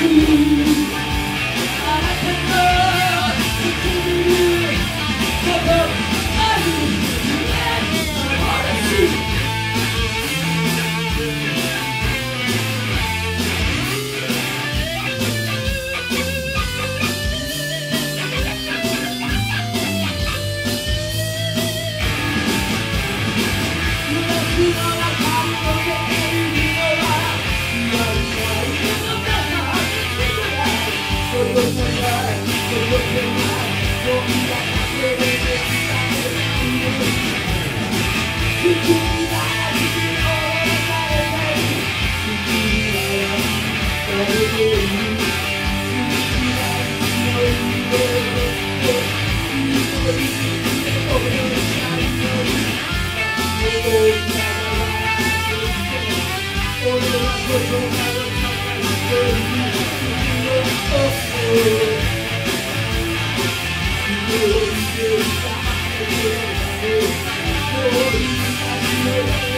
you. Oh, Thank you.